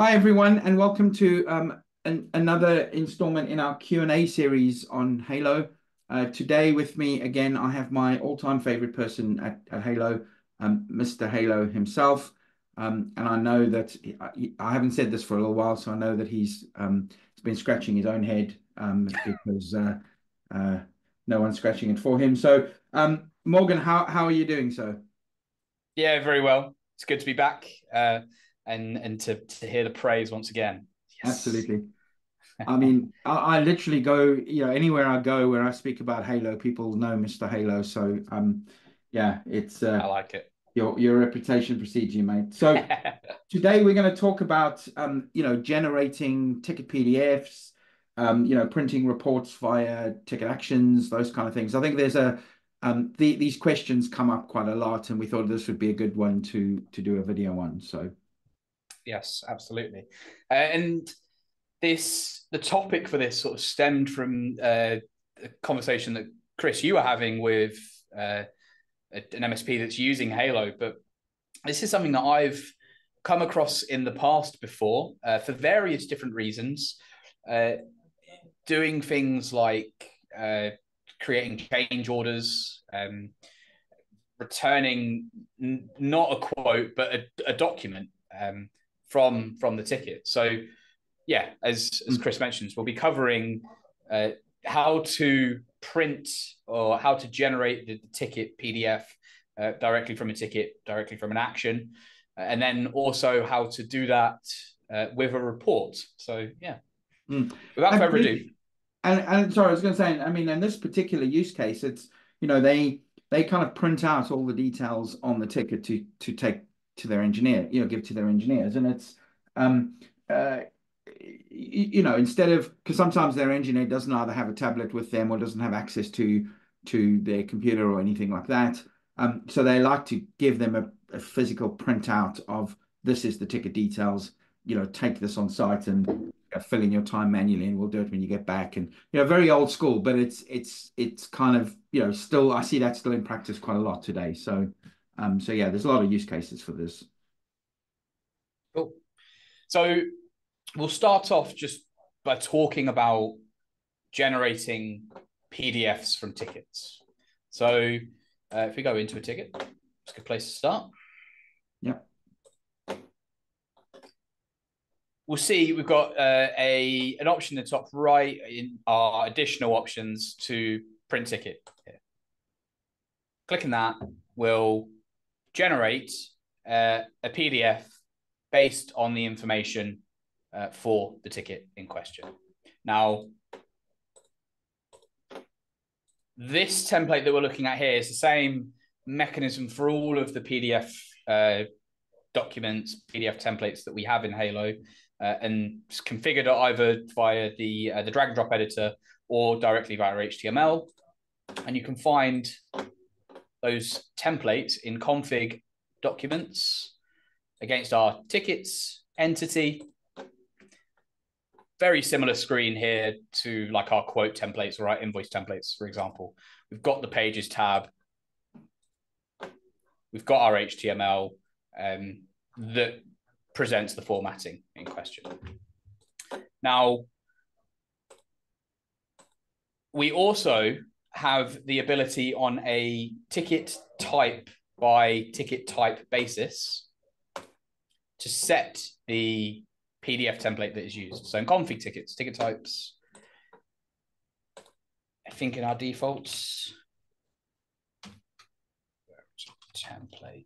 Hi, everyone, and welcome to um, an, another installment in our Q&A series on Halo. Uh, today with me, again, I have my all-time favorite person at, at Halo, um, Mr. Halo himself. Um, and I know that, he, I haven't said this for a little while, so I know that he's, um, been scratching his own head um, because uh, uh, no one's scratching it for him. So, um, Morgan, how, how are you doing, sir? Yeah, very well. It's good to be back. And and to to hear the praise once again. Yes. Absolutely. I mean, I, I, literally go, you know, anywhere I go where I speak about Halo, people know Mr. Halo. So, um, yeah, it's. Uh, I like it. Your your reputation precedes you, mate. So today we're going to talk about, um, you know, generating ticket PDFs, um, you know, printing reports via ticket actions, those kind of things. I think there's a um, the, these questions come up quite a lot, and we thought this would be a good one to to do a video on. So yes, absolutely. Uh, and this the topic for this sort of stemmed from uh, a conversation that Chris you were having with uh, an MSP that's using Halo, but this is something that I've come across in the past before uh, for various different reasons. Uh, doing things like uh, creating change orders, um, returning n- not a quote but a, a document. Um, from from the ticket. So yeah, as as mm. Chris mentions, we'll be covering uh, how to print or how to generate the, the ticket PDF uh, directly from a ticket, directly from an action, uh, and then also how to do that uh, with a report. So yeah, mm. without further ado. And, and sorry, I was going to say, I mean, in this particular use case, it's you know they they kind of print out all the details on the ticket to to take to their engineer, you know, give to their engineers. And it's, um, uh, you know, instead of because sometimes their engineer doesn't either have a tablet with them or doesn't have access to to their computer or anything like that. Um, so they like to give them a, a physical printout of this is the ticket details. You know, take this on site and fill in your time manually, and we'll do it when you get back. And you know, very old school, but it's it's it's kind of you know still I see that still in practice quite a lot today. So um, so yeah, there's a lot of use cases for this. Cool. So we'll start off just by talking about generating PDFs from tickets. So uh, if we go into a ticket, it's a good place to start. Yeah. We'll see we've got uh, a an option in the top right in our additional options to print ticket. Here. Clicking that will generate uh, a PDF based on the information uh, for the ticket in question. Now, this template that we're looking at here is the same mechanism for all of the PDF uh, documents, PDF templates that we have in Halo, uh, and configured either via the uh, the drag and drop editor or directly via HTML. And you can find those templates in config documents against our tickets entity. Very similar screen here to like our quote templates or our invoice templates, for example. We've got the pages tab. We've got our HTML um, that presents the formatting in question. Now, we also have the ability on a ticket type by ticket type basis to set the PDF template that is used. So in config tickets, ticket types, I think in our defaults, template.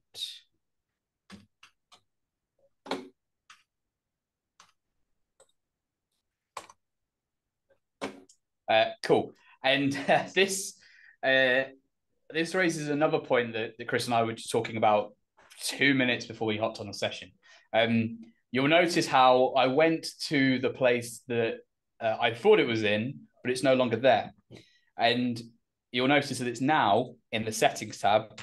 Uh, cool. And uh, this uh, this raises another point that, that Chris and I were just talking about two minutes before we hopped on the session. Um, you'll notice how I went to the place that uh, I thought it was in, but it's no longer there. And you'll notice that it's now in the settings tab.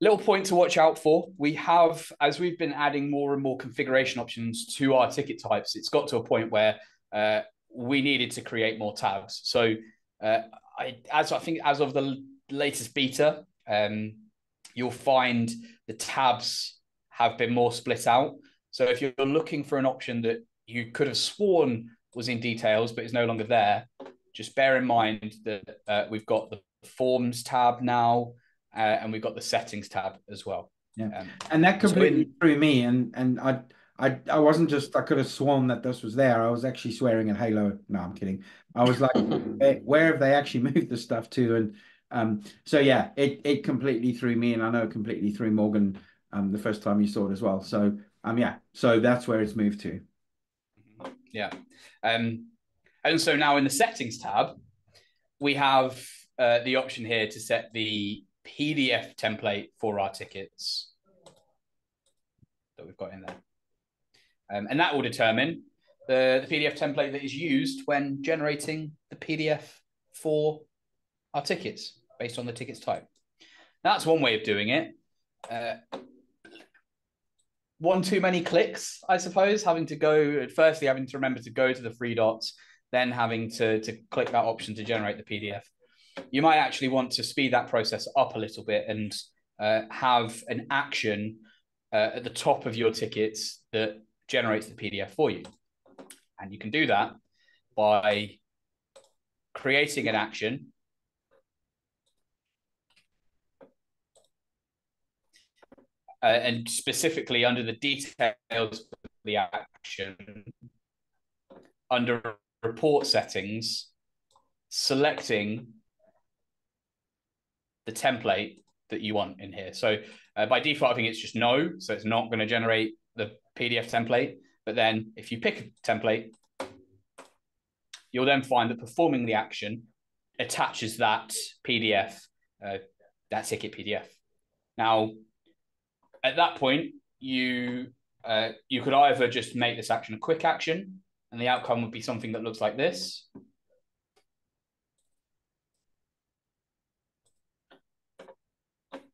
Little point to watch out for. We have, as we've been adding more and more configuration options to our ticket types, it's got to a point where uh, we needed to create more tabs. So uh, I, as I think as of the latest beta, um, you'll find the tabs have been more split out. So if you're looking for an option that you could have sworn was in details but is no longer there, just bear in mind that uh, we've got the forms tab now uh, and we've got the settings tab as well. Yeah, um, and that completely so in, threw me. And and I I I wasn't just I could have sworn that this was there. I was actually swearing at Halo. No, I'm kidding. I was like, where have they actually moved the stuff to? And um, so yeah, it it completely threw me, and I know completely threw Morgan um the first time you saw it as well. So um yeah, so that's where it's moved to. Yeah, um, and so now in the settings tab, we have uh, the option here to set the PDF template for our tickets that we've got in there. Um, and that will determine the, the PDF template that is used when generating the PDF for our tickets based on the tickets type. That's one way of doing it. Uh, one too many clicks, I suppose, having to go, firstly, having to remember to go to the three dots, then having to, to click that option to generate the PDF. You might actually want to speed that process up a little bit and uh, have an action uh, at the top of your tickets that generates the PDF for you. And you can do that by creating an action uh, and specifically under the details of the action, under report settings, selecting the template that you want in here. So uh, by default, I think it's just no. So it's not going to generate PDF template. But then if you pick a template, you'll then find that performing the action attaches that PDF, uh, that ticket PDF. Now, at that point, you uh, you could either just make this action a quick action, and the outcome would be something that looks like this.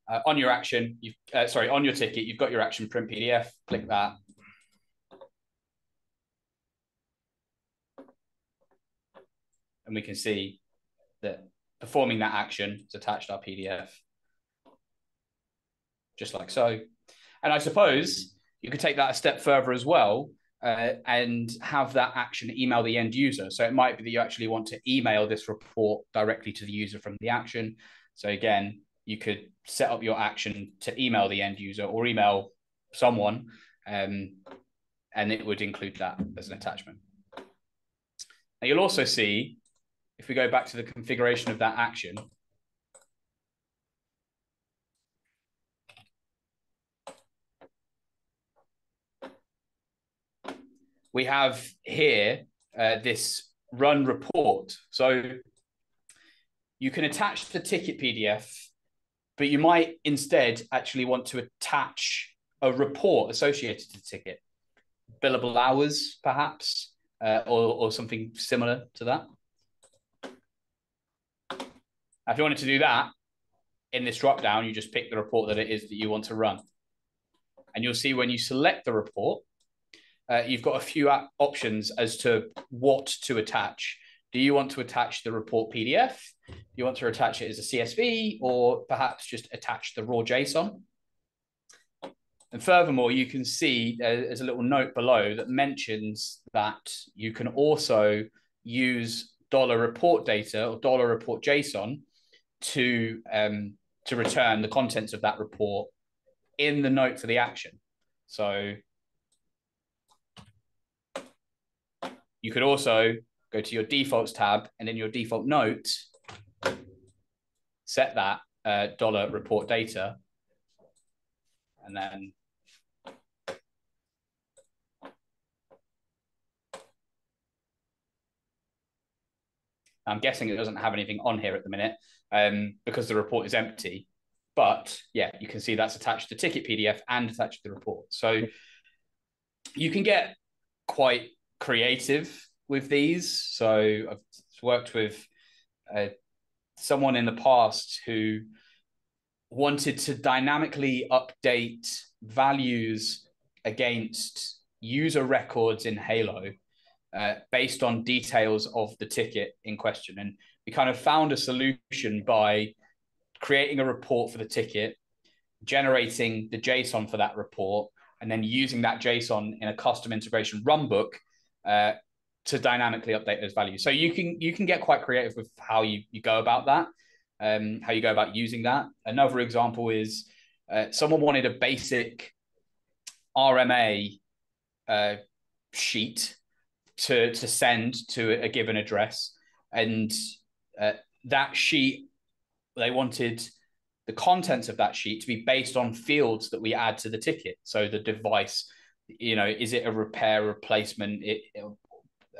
Uh, on your action, you've uh, sorry, on your ticket, you've got your action print PDF. Click that. And we can see that performing that action is attached our PDF, just like so. And I suppose you could take that a step further as well uh, and have that action email the end user. So it might be that you actually want to email this report directly to the user from the action. So again, you could set up your action to email the end user or email someone, um, and it would include that as an attachment. Now you'll also see, if we go back to the configuration of that action, we have here uh, this run report. So you can attach the ticket PDF, but you might instead actually want to attach a report associated to the ticket, billable hours, perhaps, uh, or, or something similar to that. If you wanted to do that, in this drop down, you just pick the report that it is that you want to run. And you'll see when you select the report, uh, you've got a few options as to what to attach. Do you want to attach the report PDF? Do you want to attach it as a CSV or perhaps just attach the raw JSON? And furthermore, you can see uh, there's a little note below that mentions that you can also use dollar report data or dollar report JSON to um, to return the contents of that report in the note for the action. So You could also go to your defaults tab and in your default note, set that uh, dollar report data. And then I'm guessing it doesn't have anything on here at the minute um, because the report is empty. But yeah, you can see that's attached to ticket PDF and attached to the report. So you can get quite creative with these. So I've worked with uh, someone in the past who wanted to dynamically update values against user records in Halo uh, based on details of the ticket in question. And we kind of found a solution by creating a report for the ticket, generating the JSON for that report, and then using that JSON in a custom integration runbook uh, to dynamically update those values. So you can you can get quite creative with how you you go about that, um, how you go about using that. Another example is uh, someone wanted a basic RMA uh, sheet to to send to a given address, and uh, that sheet they wanted the contents of that sheet to be based on fields that we add to the ticket. So the device, you know, is it a repair replacement? It,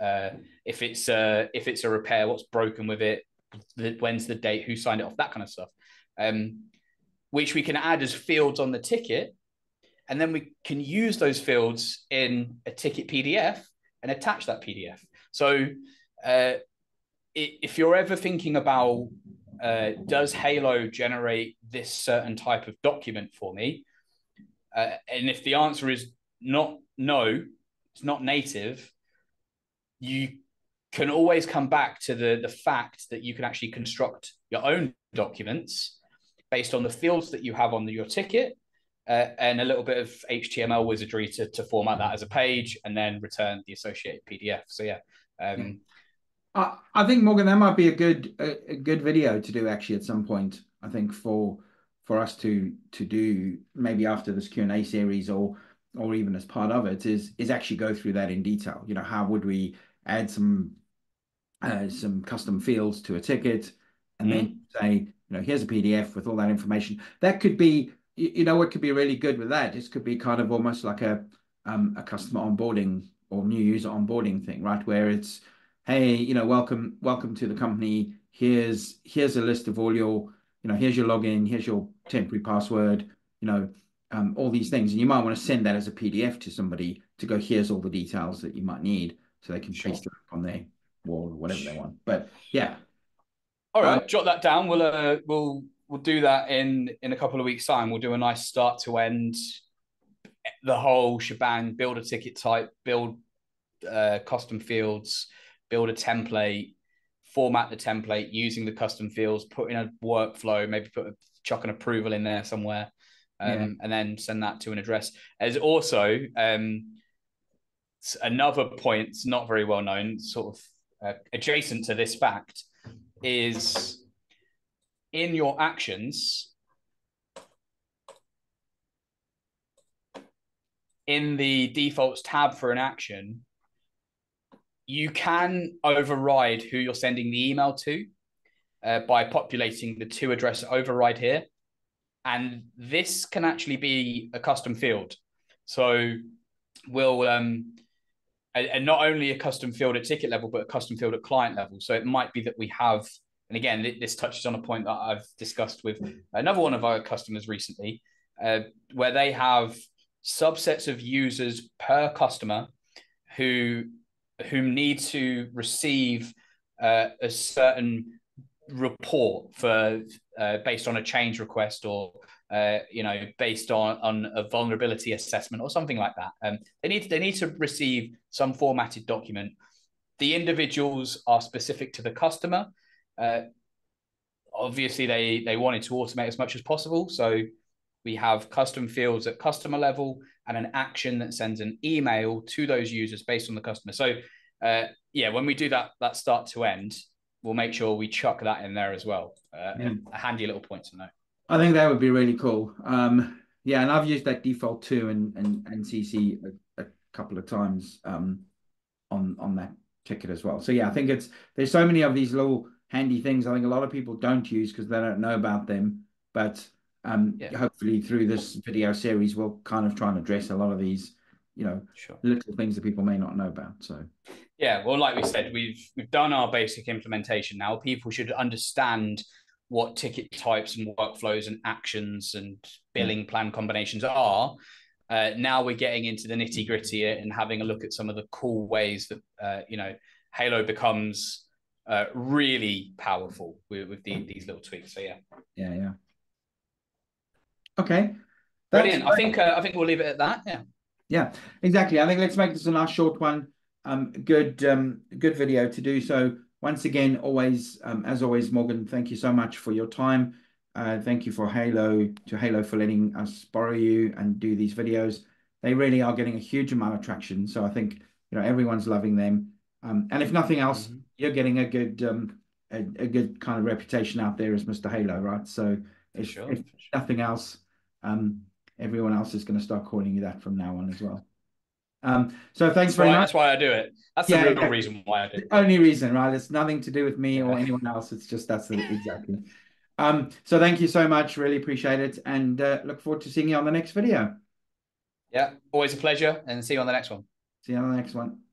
uh, if it's a if it's a repair, what's broken with it? When's the date? Who signed it off? That kind of stuff, um, which we can add as fields on the ticket, and then we can use those fields in a ticket PDF and attach that PDF. So, uh, if you're ever thinking about uh, does Halo generate this certain type of document for me? Uh, and if the answer is not no, it's not native, you can always come back to the, the fact that you can actually construct your own documents based on the fields that you have on the, your ticket uh, and a little bit of HTML wizardry to, to format that as a page and then return the associated PDF. So yeah. Um, I, I think Morgan, that might be a good a, a, good video to do actually at some point. I think for for us to to do maybe after this Q and A series or or even as part of it is is actually go through that in detail. You know, how would we add some uh, some custom fields to a ticket, and mm-hmm. then say, you know, here's a PDF with all that information. That could be, you know, what could be really good with that. This could be kind of almost like a um, a customer onboarding or new user onboarding thing, right? Where it's, hey, you know, welcome welcome to the company. Here's here's a list of all your, you know, here's your login, here's your temporary password, you know, um, all these things, and you might want to send that as a PDF to somebody to go. Here's all the details that you might need so they can sure. paste it on their wall or whatever they want. But yeah. All right, um, jot that down. We'll uh, we'll we'll do that in in a couple of weeks' time. We'll do a nice start to end, the whole shebang. Build a ticket type, build uh, custom fields, build a template, format the template using the custom fields, put in a workflow, maybe put a chuck an approval in there somewhere, um, yeah. and then send that to an address. As also um, another point, not very well known, sort of uh, adjacent to this fact, is in your actions, in the defaults tab for an action, you can override who you're sending the email to uh, by populating the to address override here. And this can actually be a custom field. So we'll um, and not only a custom field at ticket level, but a custom field at client level. So it might be that we have, and again, this touches on a point that I've discussed with another one of our customers recently, uh, where they have subsets of users per customer who who need to receive uh, a certain report for uh, based on a change request or uh, you know, based on on a vulnerability assessment or something like that. Um, they need they need to receive some formatted document. The individuals are specific to the customer. Uh, obviously, they they wanted to automate as much as possible, so we have custom fields at customer level and an action that sends an email to those users based on the customer. So, uh, yeah, when we do that that start to end, we'll make sure we chuck that in there as well. Uh, yeah. A handy little point to know. I think that would be really cool. Um, yeah, and I've used that default too and and and CC a, a couple of times um, on on that ticket as well. So yeah, I think it's there's so many of these little handy things. I think a lot of people don't use because they don't know about them. But um, yeah. hopefully through this video series, we'll kind of try and address a lot of these, you know, sure. little things that people may not know about. So yeah, well, like we said, we've we've done our basic implementation now. People should understand what ticket types and workflows and actions and billing plan combinations are. Uh, now we're getting into the nitty gritty and having a look at some of the cool ways that uh, you know Halo becomes uh, really powerful with, with the, these little tweaks. So yeah, yeah, yeah. Okay, That's brilliant. Great. I think uh, I think we'll leave it at that. Yeah, yeah, exactly. I think let's make this a nice short one. Um, good, um, good video to do so once again, always, um, as always, Morgan, thank you so much for your time. Uh, thank you for Halo, to Halo for letting us borrow you and do these videos. they really are getting a huge amount of traction. So I think you know everyone's loving them. Um, and if nothing else, mm-hmm. you're getting a good um, a, a, good kind of reputation out there as Mr. Halo, right? So if, sure. if nothing else, um, everyone else is going to start calling you that from now on as well. Um, so thanks that's very why, much. That's why I do it. That's yeah, the real reason why I do it. The only reason, right? It's nothing to do with me or anyone else. It's just that's the exactly. Um, so thank you so much. Really appreciate it, and uh, look forward to seeing you on the next video. Yeah, always a pleasure, and see you on the next one. See you on the next one.